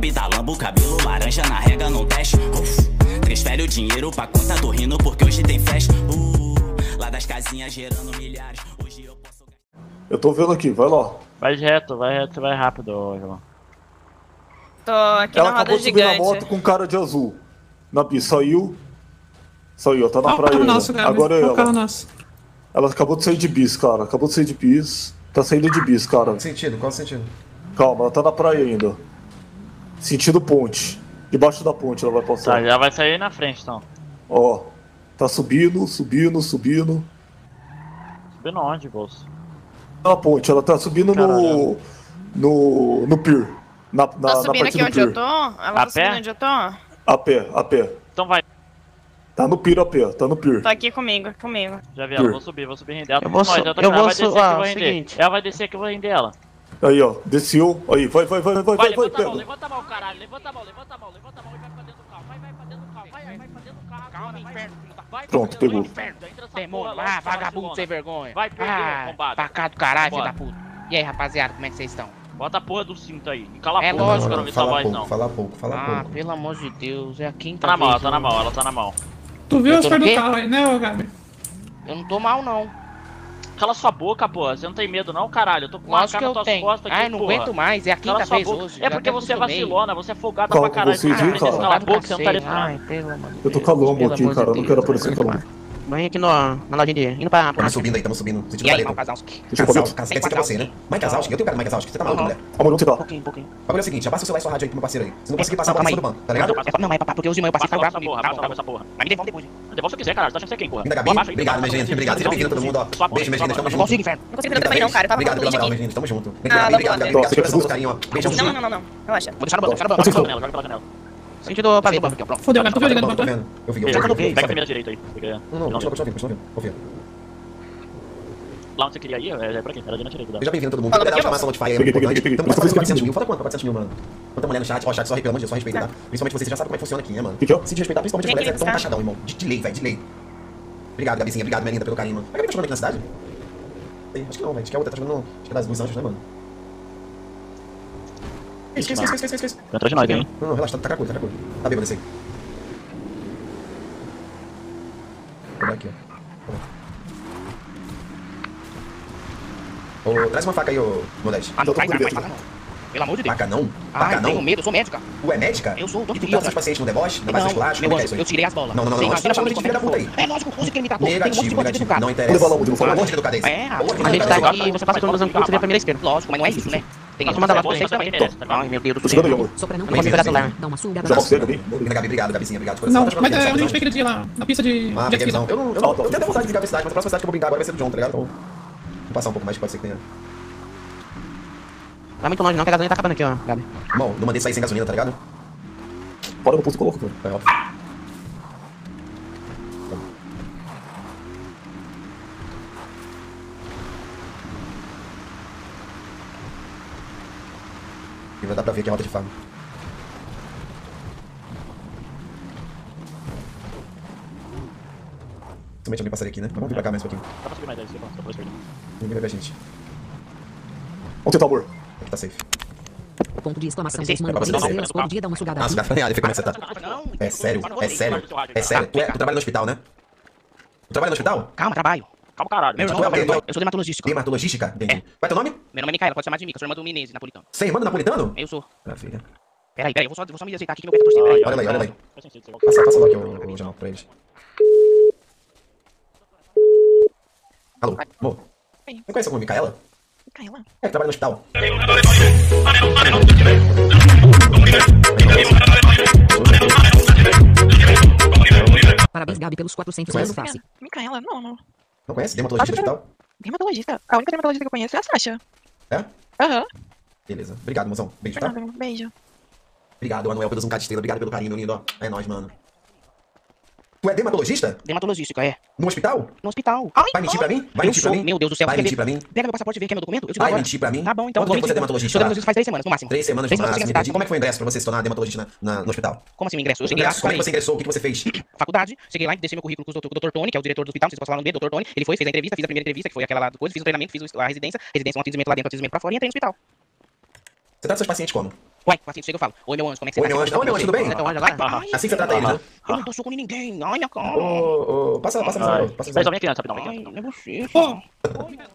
top da lambo, cabelo laranja na rega no teste. Uf, transfere o dinheiro pra conta do rino, porque hoje tem festa. Uh, lá das casinhas gerando milhares. Hoje eu posso. Eu tô vendo aqui, vai lá. Vai reto, vai reto, vai rápido, João. Tô aqui Ela na roda acabou de subir na gigante. moto com cara de azul. Na pista, saiu. Saiu, tá na o praia. carro ainda. nosso, Gabi. Agora é Olha o carro ela. nosso. Ela acabou de sair de bis, cara. Acabou de sair de bis. Tá saindo de bis, cara. Qual sentido? Qual sentido? Calma, ela tá na praia ainda. Sentido ponte. Debaixo da ponte ela vai Tá, passar. já vai sair na frente então. Ó. Tá subindo, subindo, subindo. Subindo onde, bolso? Na ponte, ela tá subindo no. Caralho. No. No pier. Na, na, Tá na subindo parte aqui do onde eu tô? Ela A tá subindo pé? onde eu tô? A pé, a pé. Então vai, Tá no pier a pé, tá no pier. Tá aqui comigo, aqui comigo. já vi ela, vou subir, vou subir render ela. Eu vou su- tô eu ela vou vai su- descer que eu ah, vou render. seguinte. Ela vai descer que eu vou render ela. Aí, ó. Desceu. Aí, vai, vai, vai, vai, vai, Vai, vai, vai, levanta a mão, pega. levanta a mão, caralho. Levanta a mão, levanta a mão, levanta a mão e vai pra dentro do carro. Vai, vai pra dentro do carro. Vai, vai, vai pra dentro do carro. Calma, agora, vai. inferno, Vai, Pronto, vai, pegou. Demônio, ah, vagabundo sem vergonha. Vai perder, ah, arrombado. Pacado do caralho, filho da puta. E aí, rapaziada, como é que vocês estão? Bota a porra do cinto aí. E cala a É lógico. não quero ouvir sua fala voz pouco, não. fala pouco, fala Ah, pouco. pelo amor de Deus, é a quinta Tá na mão, ela tá na mão, ela tá na mão. Tu viu as no do carro aí, né, ô Gabi? Eu não tô mal, não. Cala sua boca, porra. Você não tem medo não, caralho. Eu tô com uma Lógico cara eu nas tuas tenho. costas aqui, Ai, não porra. aguento mais, é a Cala quinta vez boca. hoje. É porque você é vacilona, você é folgada Calma, pra caralho. Você viu, aprendeu a boca, você não tá Ai, ligado. pelo amor de Eu tô Deus, com a lombo pelo aqui, cara, eu não quero aparecer eu não. Vem aqui no, na lojinha de... Indo pra... Tamo subindo aí, tamo subindo. Sentido E aí, Kazowski? Eu dizer que é você, né? Mike Kazowski, eu tenho cara de Mike Kazowski, você tá maluco, mulher? Amor, onde você tá? Pouquinho, pouquinho. O bagulho é o seguinte, abaixa o celular e sua rádio aí pro meu parceiro aí. Se não conseguir passar, em aí. cima do banco, tá ligado? Não, mas é porque os irmãos eu passei Passa pra essa braço porra, comigo. Tá passa bom, tá essa porra. Mas me devolve depois. Devolve o que quiser, cara. Tá achando que você é quem, porra? Linda Gabi, Abaixa obrigado, abaixa minha gente. Obrigado, seja abaixa bem-vindo todo mundo, ó. Beijo, minha gente, tamo Não junto. consigo, inferno. Não consigo entender também não, cara. Eu tava Obrigado pela moral, minha gente, tamo junto. Ah, Obrigado, obrigado. Gabi. Você quer com carinho, ó. Beijão, Não, não, não, não. Relaxa. Vou deixar no banco, deixar no Passa banco. pela janela, pela janela. Sentido banco aqui, ó, pronto. Fodeu, Gabi. Tu viu ele Tô ligando pra vendo, eu vi, eu vi. Pega eu vi. pega a primeira direita aí. Não, não, continua, ouvindo, continua ouvindo. Confia. Lá onde você queria ir, é é pra quem? Era ali na direita. Seja bem-vindo todo mundo. É muito peguei, importante. peguei. Estamos quase você 400 mil. Fala quanto? 400 mil, mano. Quanta mulher no chat. Ó, chat só reclamando, só respeita, tá? Principalmente você, você já sabe como é que funciona aqui, né, mano? É? Se desrespeitar, principalmente as mulheres, que é tão taxadão, irmão. De, lei, velho, de lei. Obrigado, Gabizinha. Obrigado, minha linda, pelo carinho, mano. A Gabi tá chegando aqui na cidade? Acho que não, velho. Acho que a outra tá chegando no... Acho que é das Luz Anjos, né, mano? Isso, isso, isso, isso. Vem atrás de nós, hein? Não, não, relaxa, tá cracudo, tá cracudo. Tá bêbado esse aí. Vou dar aqui, ó. Ô, traz uma faca aí, ô Modeste. Ah, não, medo. faz arma. Pelo amor de Deus. Faca não? Ah, Faca eu tenho não? medo, eu sou médica. Tu é médica? Eu sou, tô E tu de trata seus pacientes no deboche? Na base Não, de plástico? Como é é isso aí? eu tirei as bolas. Não, não, não, Você não. imagina Você chama como de ele filho da puta aí. É lógico, você que ele me tratou. Um Negativo, negativo. Não interessa. Vou Fala levar um lá. monte de educado aí. É, de a gente tá aí. aqui e você passa pelo Zancudo, seria a primeira esquerda. Lógico, mas não é isso, né? Tem que mandar lá pra vocês também. Ai, meu Deus do céu. amor. Só pra não perder bem-vindo. celular. Dá uma sugada Já na você, Gabi? Gabi, obrigado, Gabizinha, obrigado. Não, mas a bem, gente foi aquele dia lá, na pista de Ah, peguei ski. visão. Eu, não, eu, não, eu tenho até vontade de ligar a cidade, mas a próxima cidade que eu vou brincar agora vai ser do John, tá ligado? Então, vou passar um pouco mais, pode ser que tenha. Vai muito longe não, que a gasolina tá acabando aqui, ó, Gabi. Irmão, não mandei sair sem gasolina, tá ligado? No posto e coloca, velho. É óbvio. E vai dar pra ver aqui a rota de farm. Somente alguém passaria aqui, né? Vamos vir pra cá mais um pouquinho. Dá pra subir mais aí, você passa pra esquerda. Ninguém vai ver a gente. Onde tá, amor? Aqui tá safe. Ponto de exclamação. Deus manda pra você Deus, não. Deus, todo dia dá uma sugada Ah, aqui. você tá falhado, como é que você tá? É sério? É sério? É sério? Tu, é, tu trabalha no hospital, né? Tu trabalha no hospital? Calma, trabalho. Calma, caralho. Meu irmão, é é eu sou dermatologista. Dermatologística? Entendi. Qual é teu nome? Meu nome é Micaela, pode chamar de Mica, sou irmã do Menezes, napolitano. Você é irmã do napolitano? Eu sou. Filha. Peraí, peraí, eu vou só, vou só me ajeitar aqui que meu pé tá torcendo. Olha lá, olha lá. Passa, passa lá aqui o, o jornal pra eles. Alô, amor. Você conhece alguma Micaela? Micaela? É, que trabalha no hospital. Parabéns, Gabi, pelos 400 Conhece? mil no face. Micaela? Não, não. Não conhece? Dermatologista do hospital? Dermatologista. A única dermatologista que eu conheço é a Sasha. É? Aham. Beleza. Obrigado, mozão. Beijo, tá? nada, Beijo. Obrigado, Anuel, pelos um de estrela. Obrigado pelo carinho, meu lindo, ó. É nóis, mano. Tu é dermatologista? Dermatologística, é. No hospital? No hospital. Ai, Vai mentir pra mim? Vai eu mentir pra sou, mim? meu Deus do céu. Vai mentir ver? pra mim? Pega meu passaporte e vê que é meu documento. Eu te dou Vai agora. mentir pra mim? Tá bom, então. Quanto tempo você é dermatologista Sou dermatologista faz três semanas, no máximo. Três semanas Três no semanas máximo, sem entendi. cidade. Como é que foi o ingresso pra você se tornar dermatologista na, na- no hospital? Como assim o ingresso? Eu cheguei Ingresso, lá, como é que você ingressou? O que que você fez? faculdade, cheguei lá, deixei meu currículo com o doutor. Tony, que é o diretor do hospital, não sei se posso falar o nome dele, Dr. Tony. Ele foi, fez a entrevista, fiz a primeira entrevista, que foi aquela lá do coisa, fiz o treinamento, fiz a residência, residência um atendimento lá dentro, atendimento pra fora e entrei no hospital. Você trata seus pacientes como? Ué, o paciente chega e fala, oi meu anjo, como é que você Oi, tá? meu anjo. Oi, meu anjo, tudo bem? Você tá onde agora? Ai, Assim que você trata eles, né? eu não tô socando em ninguém. Ai, minha cara. Ô, ô, passa, passa, passa, passa. Sai só minha criança, rapidão. Ai, Eu não é você, pô.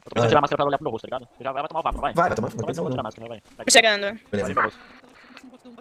preciso tirar a máscara pra olhar pro meu rosto, tá ligado? Já vai tomar o vapo, não vai? Vai, vai tomar, vai Então vai tomar. tirar a máscara, vai. Chegando. Beleza.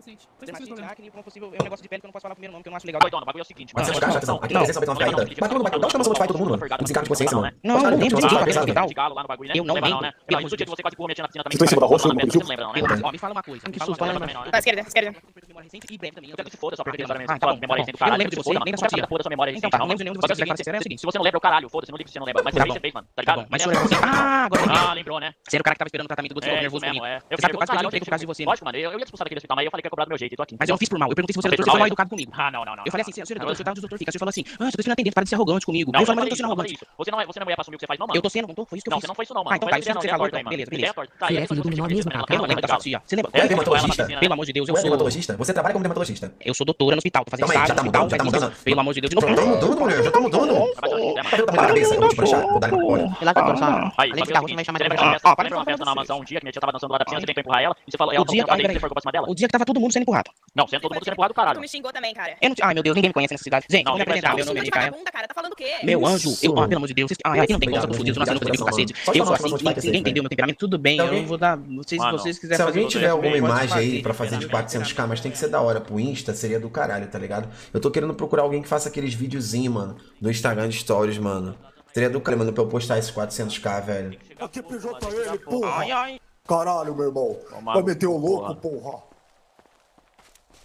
Vai pra você. Dermatite, acne, como possível, é um negócio de pele que eu não posso falar primeiro nome, que eu não acho legal. Doidona, o bagulho é o seguinte, Mas você acha, atenção, aqui Não. vai ter uma caída. Bate no Dá uma chama pai todo mundo, mano. Um desencargo de consciência, mano. Não, não lembro de hospital. de galo lá no bagulho, né? Eu não lembro. né? Pelo Não, isso amor o dia de que você quase empurrou minha tia na piscina também. Você tá em cima da rocha, Não, não você não lembra, não, né? Ó, me fala uma coisa. Que susto, olha. também não, né? Pra esquerda, esquerda. Memória recente e breve também. Eu Eu quero que se foda sua memória recente, Ah, tá bom. memória recente Eu não caralho. lembro de você, nem da não, sua tia. foda sua memória recente. Então tá, não não. lembro de nenhum dos Bagulho seus que você sincero, é o seguinte. Se você não lembra, o caralho, foda-se, não liga se você não lembra. Mas Tá você fez, mano, tá Tá ligado? bom, mas o senhor é você. Ah, agora eu lembro. Ah, lembrou, né? Você era o cara que tava esperando o tratamento do outro É, nervoso comigo. é. Você sabe que eu quase caralho, entrei por causa de você, né? Lógico, mano, eu eu ia te expulsar daquele hospital, mas eu falei que ia cobrar do meu jeito, e tô aqui. Mas eu não fiz por mal. Eu perguntei se você era Fez doutor, você foi mal, é? educado comigo. Ah, não, não, não. Eu falei assim, senhor, Não, doutor, você tá doutor fica. Você falou assim, ah, você tá sendo atendente, para de ser arrogante comigo. Não, eu eu falei, mas eu tô sendo não, eu arrogante. Você não é, você não é mulher pra assumir o que você faz, não, mano. Eu tô sendo, não tô? Foi isso que eu Não, fiz. você não foi isso não, mano. Ah, então tá, Não isso foi você falou, não, então. Beleza, beleza. Tá, é filho do você menor fica mesmo, ela Eu não lembro da tá sua tia. Você lembra? É dermatologista? Pelo amor de Deus, eu sou... dermatologista? Você trabalha como dermatologista? Eu sou doutora no hospital, tô fazendo estágio já tá no hospital, mudando, já tá mudando. Pelo amor de Deus, de Tá novo. mudando, mulher, já tá mudando. O que quiser, Tá mano. vendo a cabeça? Eu vou te manchar, vou dar uma olha. Relaxa, agora só. Aí, Além bagulho de é o carro, você vai chamar de lembra uma Ah, festa- uma na mansão um dia que minha tia tava dançando lá da piscina, você que empurrar ela, e você falou, ela O dia, falou ai, que peraí. você foi culpa pra cima dela? O dia que tava todo mundo sendo empurrado. Não, sendo todo mundo sendo empurrado do Tu caralho. me xingou também, cara. Eu não, ai, meu Deus, ninguém me conhece nessa cidade. Gente, Não, vou me apresentar. Meu não. nome é Micael. cara. Tá falando o quê? Meu anjo, eu, ah, pelo amor de Deus, ai, aqui não tem sou fudido, nascendo obrigado, comigo, cacete. Só Eu sou assim, ninguém entendeu meu temperamento, tudo bem, eu vou dar, vocês, não. vocês Se quiserem fazer alguém o tiver alguma imagem aí pra fazer de 400k, mas tem que ser da hora pro Insta, seria do caralho, tá ligado? Eu tô querendo procurar alguém que faça aqueles videozinhos, mano, no Instagram de Stories, mano. Seria do caralho, mano, pra eu postar esses 400k, velho. Aqui PJL, porra. Ai, ai. Caralho, meu irmão. Vai meter o louco, porra.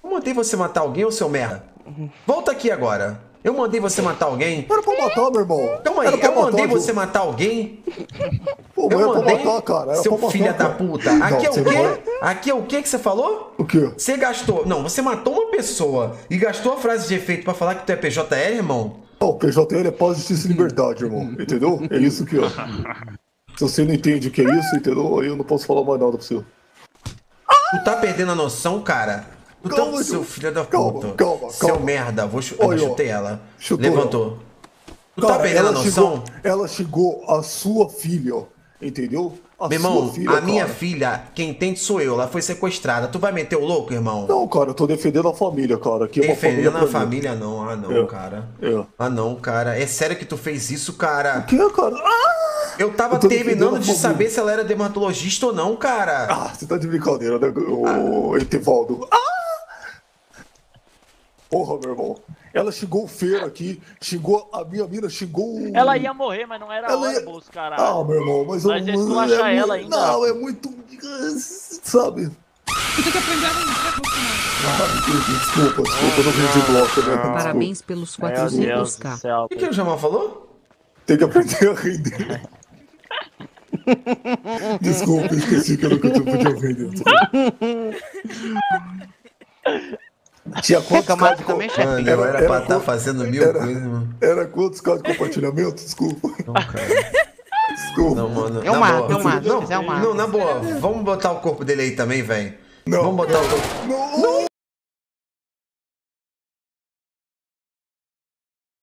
Eu mandei você matar alguém, ô seu merda? Volta aqui agora. Eu mandei você matar alguém? Era pra matar, meu irmão. Calma aí, eu mandei você matar alguém? Pô, Eu mandei? matar, cara. Era Seu matar, filho da puta. Não, Aqui é o vai- quê? Aqui é o quê que você falou? O quê? Você gastou. Não, você matou uma pessoa e gastou a frase de efeito pra falar que tu é PJL, irmão? Não, o PJL é paz, justiça e liberdade, irmão. Entendeu? É isso que é. Se você não entende o que é isso, entendeu? Aí eu não posso falar mais nada pra você. Tu tá perdendo a noção, cara? Tá- Calma, seu filho da puta. calma, Seu calma. merda. Vou chu... Olha, chutei ela. Chutou Levantou. Tu tá perdendo a noção? Chegou, ela chegou a sua filha. Entendeu? A Meu irmão, filha, a minha cara. filha, quem entende sou eu. Ela foi sequestrada. Tu vai meter o louco, irmão? Não, cara, eu tô defendendo a família, cara. Aqui é Defendendo família a família, não. Ah, não, É. cara. É. Ah, não, cara. É sério que tu fez isso, cara? O que, cara? Ah! Eu tava Eu terminando de saber se ela era dermatologista ou não, cara. Ah, você tá de brincadeira, né, ô Etevaldo? Ah! Porra, meu irmão. Ela xingou o feiro aqui, xingou a minha mina, xingou o... Ela ia morrer, mas não era Ela hora, ia- bolso, caralho. Ah, meu irmão, mas, Mas eu não acham é ela muito- ainda. Não, é muito... Sabe? Ah, desculpa, desculpa, eu não de bloco, né? Desculpa. Parabéns pelos Meu Deus do 400k. céu. O que, que o Jamal falou? Tem que aprender a render. Desculpa, esqueci que eu nunca podia render. Tinha quantos Reclamado casos também, de chefe. Mano, eu Era- era, pra estar co- fazendo mil era- coisas, mano. Era quantos casos de compartilhamento? Desculpa. Não, cara. Desculpa. Não, mano. É o boa. é o mato, Não, é o não, na boa. Vamos botar o corpo dele aí também, velho. Não. Vamos botar o corpo. Não.